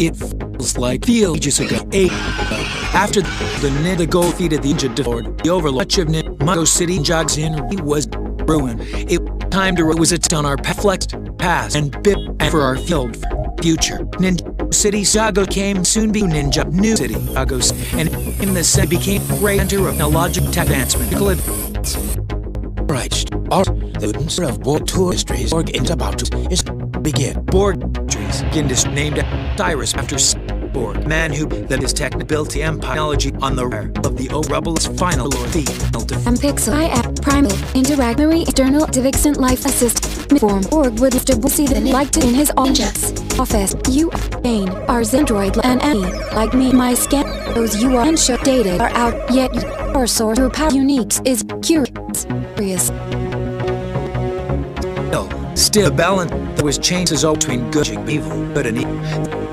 It feels like few ages ago. Eight after the Nidigo defeated the injured Ford, the overlord of Ninjago City Jogs in was ruined. It time to was it on our flexed past and bit for our field future. Ninja City Saga came soon be Ninja New City Sagos and in the set became great center of logic tech advancement. Right. Our students of board touristries org into about to is begin. Board Gindis named Cyrus after Borg, man who led his technobility empyology on the rare of the old rebel's final lord. And Pixel I app primal interactory external divixent life assist form org would a see than like to in his objects. Office you Bane our Zendroid and any like me my scan those you are and show data are out yet our source your power uniques is curious. Still, balance that was changes all between good and evil, but an evil.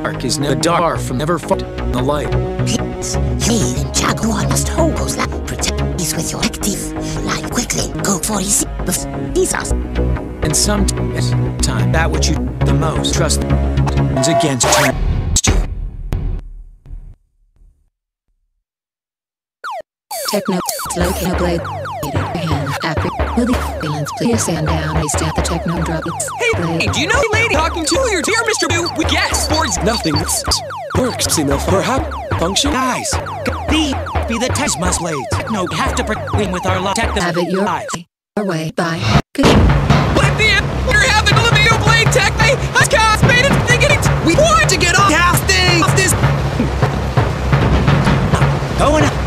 Dark is never dark from never fought the light. Please, me and Jaguar must hold those that protect these with your active life quickly. Go for these us. And sometimes, time that which you the most trust is against you. Techno, located blade, hand, after, will the ambulance please stand down, we stand the techno drop its Hey, hey, do you know the lady talking to your dear Mr. Boo? We guess, boards nothing works enough for how function. Guys, be be the test must late. No, have to protect with our tech. Have it your eyes. way, bye. Good. What the we're having Olivia Blade Tech? Hey, us cast made it thinking it. We want to get off casting off this. Going up.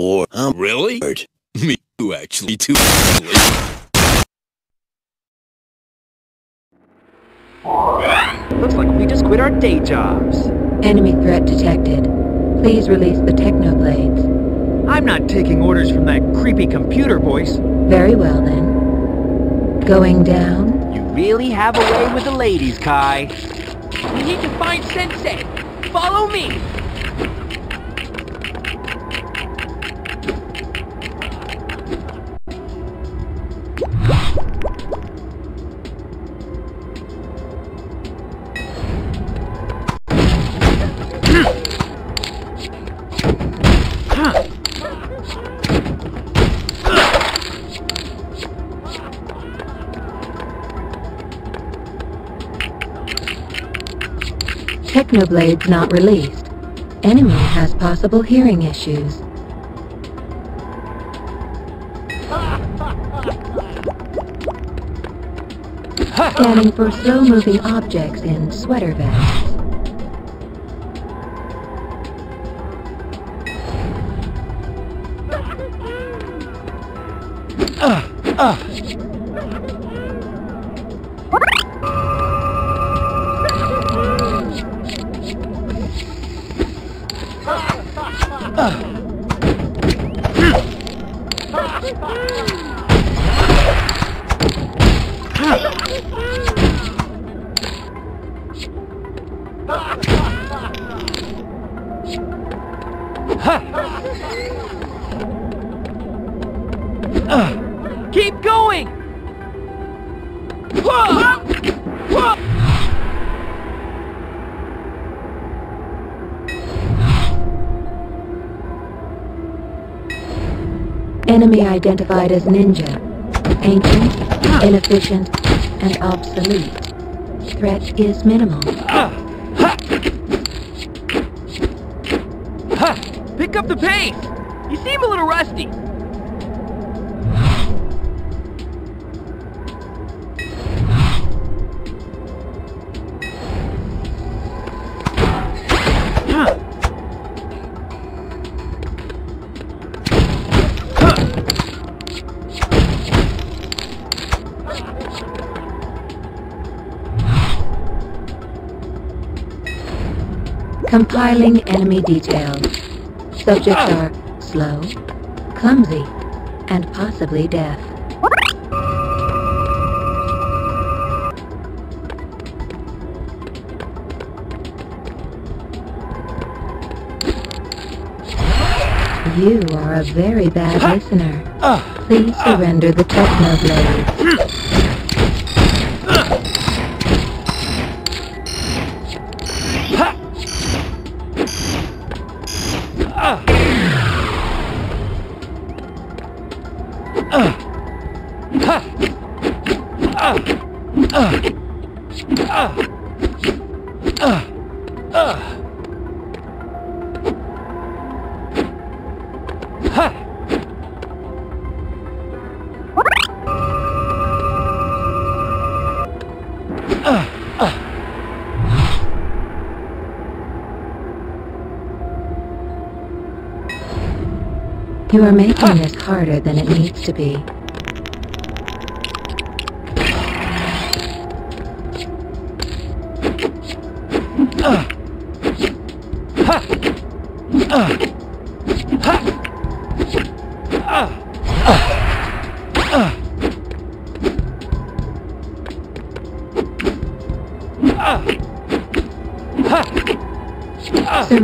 I'm. I'm Really? bored. Me too, actually, too. Looks like we just quit our day jobs. Enemy threat detected. Please release the technoblades. I'm not taking orders from that creepy computer voice. Very well then. Going down. You really have a way with the ladies, Kai. We need to find Sensei. Follow me. Technoblades not released. Enemy has possible hearing issues. Scanning for slow-moving objects in sweater vests. Keep going! Enemy identified as ninja. Ancient, inefficient, and obsolete. Threat is minimal. Pick up the pace! You seem a little rusty. Compiling enemy details. Subjects oh. are slow, clumsy, and possibly deaf. You are a very bad listener. Ah. Please ah. surrender the Technoblade. You are making this harder than it needs to be.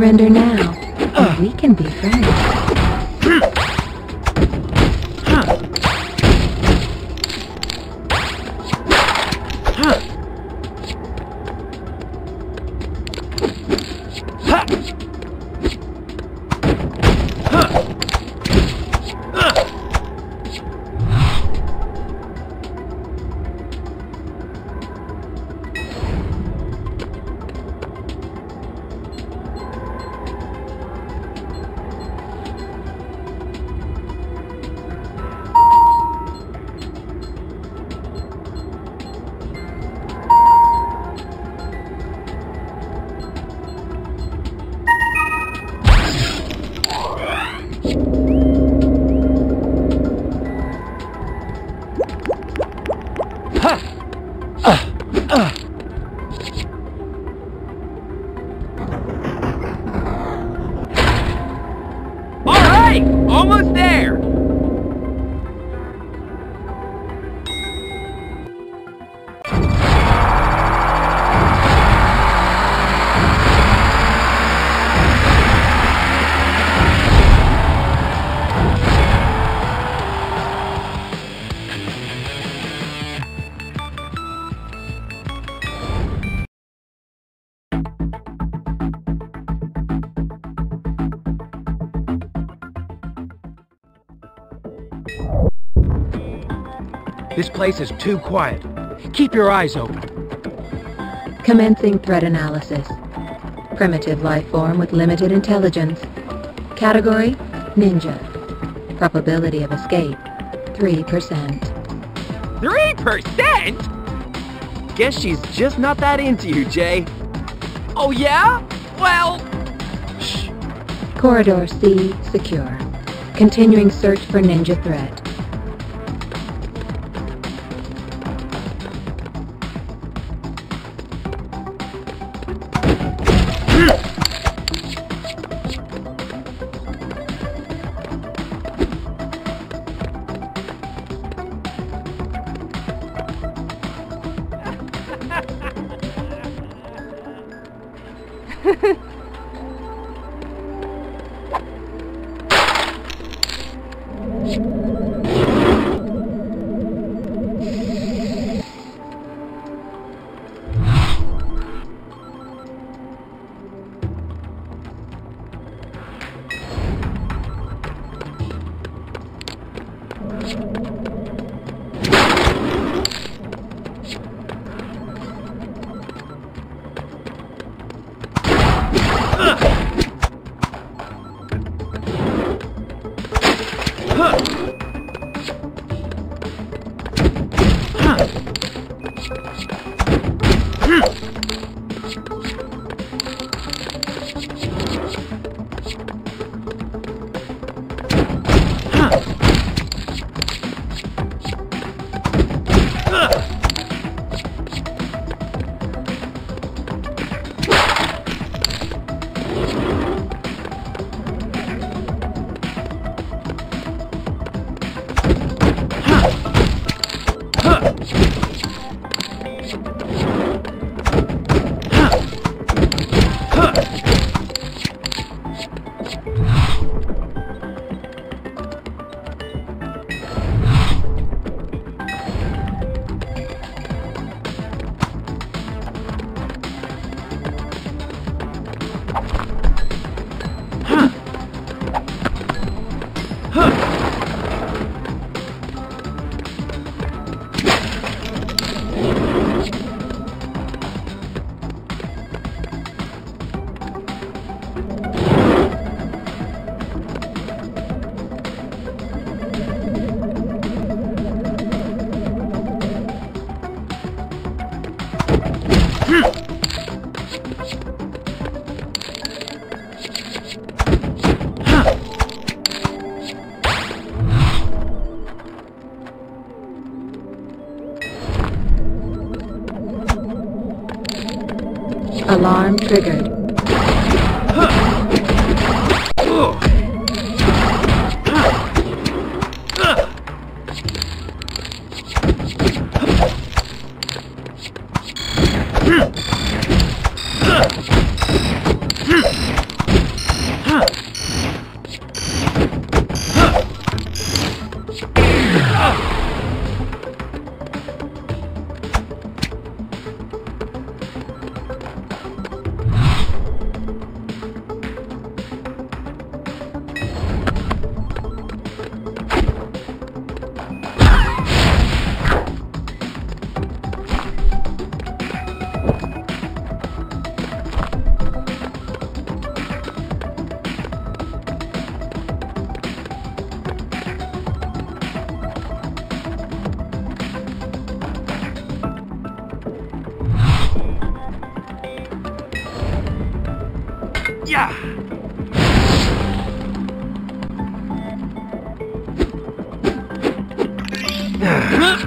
Surrender All This place is too quiet. Keep your eyes open. Commencing threat analysis. Primitive life form with limited intelligence. Category, Ninja. Probability of escape, 3%. Three percent? Guess she's just not that into you, Jay. Oh yeah? Well, Shh. Corridor C secure. Continuing search for ninja threat. Ugh.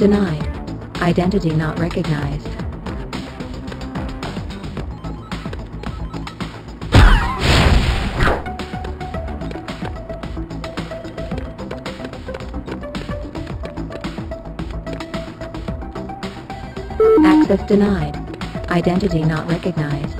Denied. Identity not recognized. Access denied. Identity not recognized.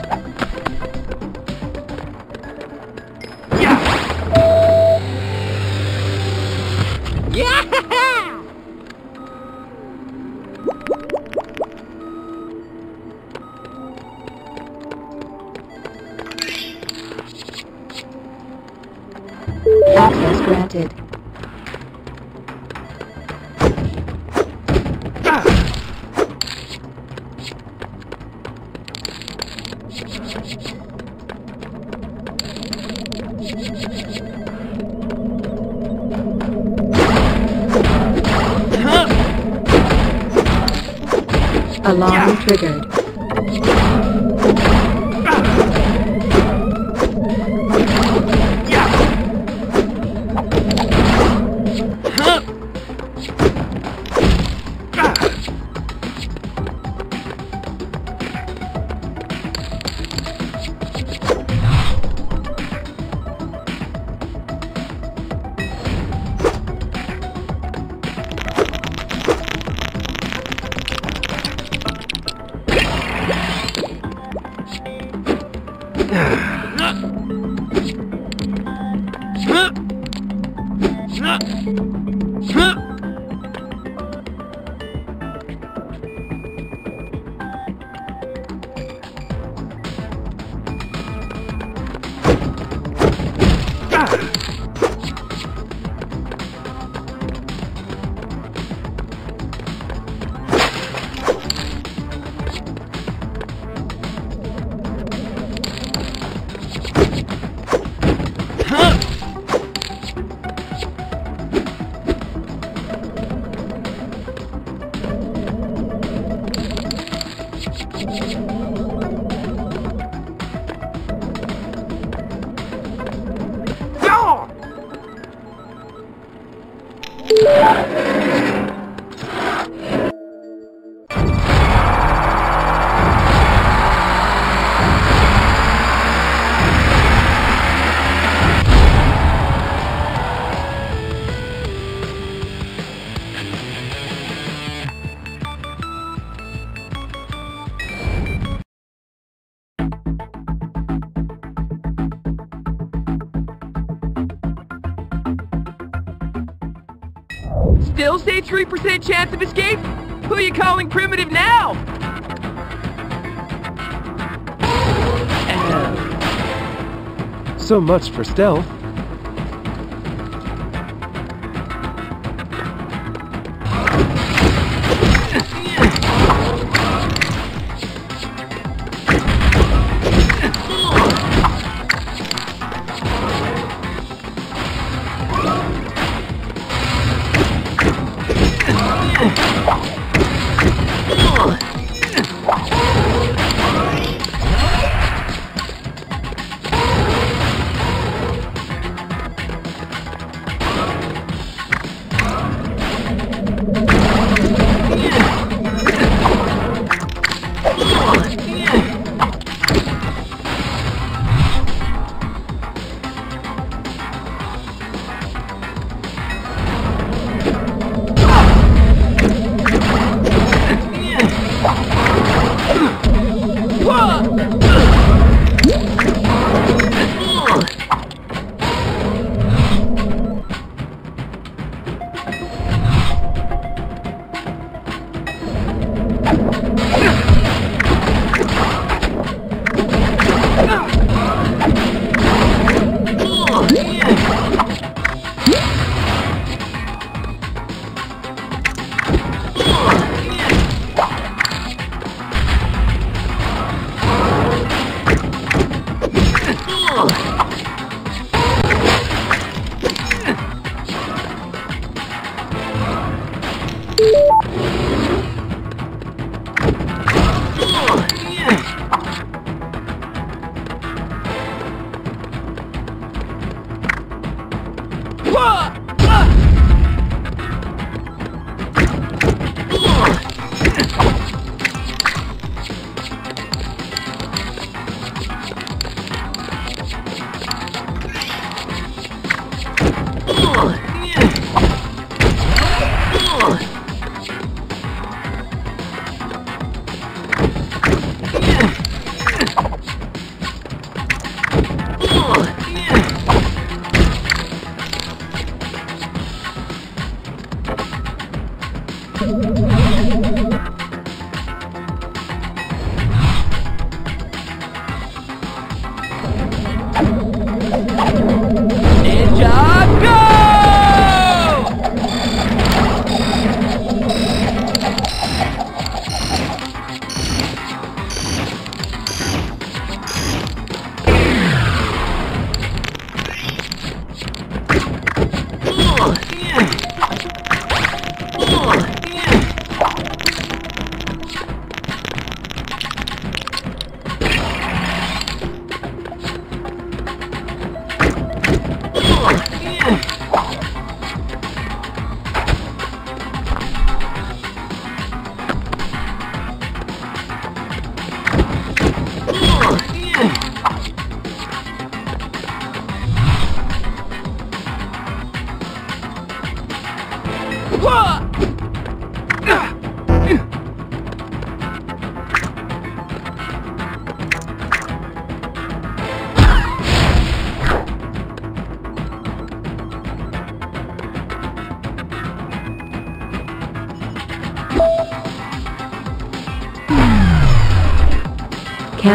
Alarm triggered. Still say 3% chance of escape? Who are you calling primitive now? So much for stealth.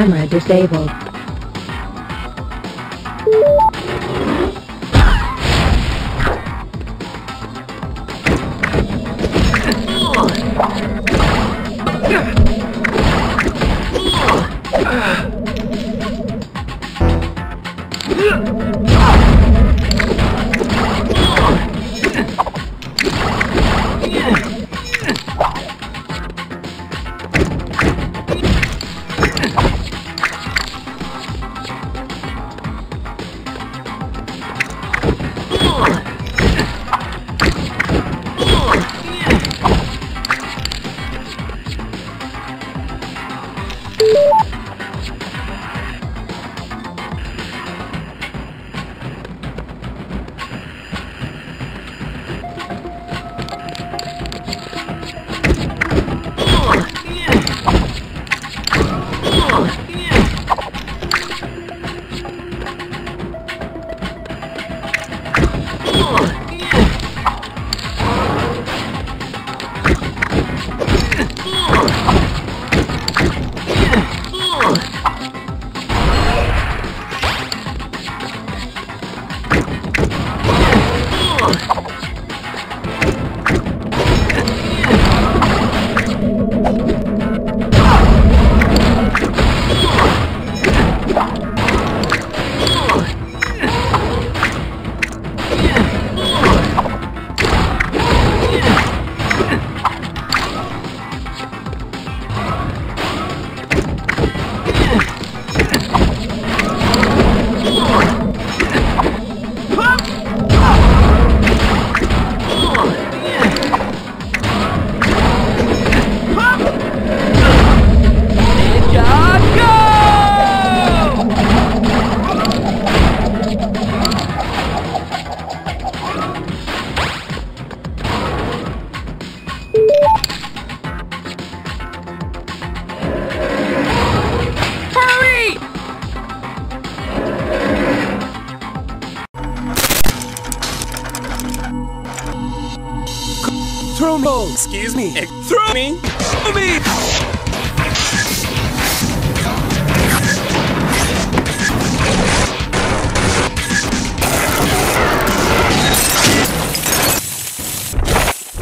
Camera disabled. Throw me. Oh, excuse me. Throw me. Throw me.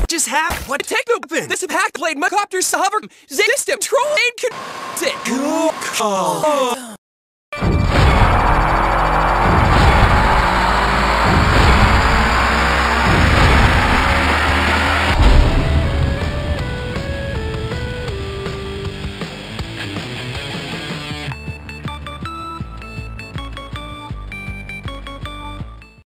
Just have what techno weapon? This hack blade my copter hover system troll aid can. Good call.